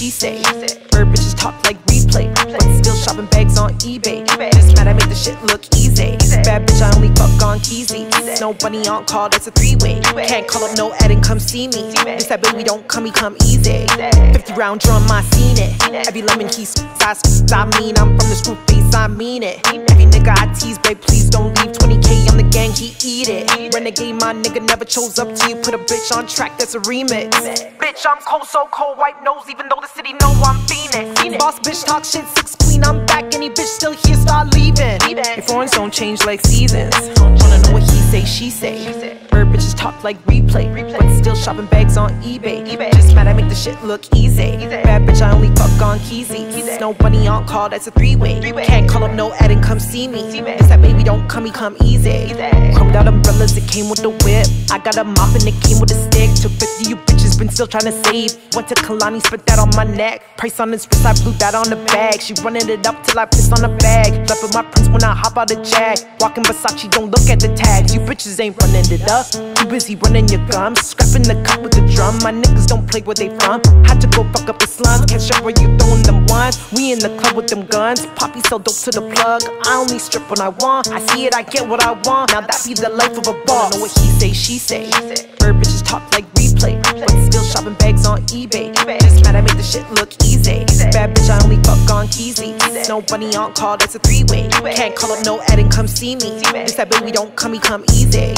she say. Bird bitches talk like replay, but still shopping bags on eBay. Just mad I made the shit look easy. Bad bitch, I only fuck on Keezy. Nobody on call, that's a three way. Can't call up no ad and come see me. This that baby don't come, he come easy. 50 round drum, I seen it. Every lemon he's I mean, I'm from the screw face, I mean it. Every nigga I tease, babe, please don't Renegade, my nigga never chose up to you. Put a bitch on track, that's a remix. Bitch, I'm cold, so cold, white nose, even though the city know I'm fiendin'. Boss bitch talk shit, six queen, I'm back, any bitch still here, start leaving. Your foreigns don't change like seasons. Wanna know what he say, she say. Bird bitches talk like replay, but still shopping bags on eBay. Just mad I make the shit look easy. Bad bitch, I only fuck on Keezy. Nobody on call, that's a three way. Can't call up no ad and come see me. This that baby don't come, he come easy. Chromed out umbrellas, it came with the whip. I got a mop and it came with a stick. Took 50, you bitches been still trying to save. Went to Kalani, spit that on my neck. Price on his wrist, I blew that on the bag. She running it up till I piss on the bag. With my prince when I hop out the jag. Walking Versace, don't look at the tags. You bitches ain't running it up. Too busy running your gums. Scrapping the cup with the drum. My niggas don't play where they from. Had to go fuck up the slums. Catch up where you throwing them ones. We in the club with them guns. Poppy sell dope to the plug. I only strip when I want. I see it, I get what I want. Now that be the life of a boss. Know what he say, she say. Bird bitches talk like replay, but still shopping bags on eBay. Just mad I made the shit look easy. Bad bitch, I only fuck on Keezy. Nobody on call, that's a three way. Can't call up no ad and come see me. This that baby don't come, he come easy.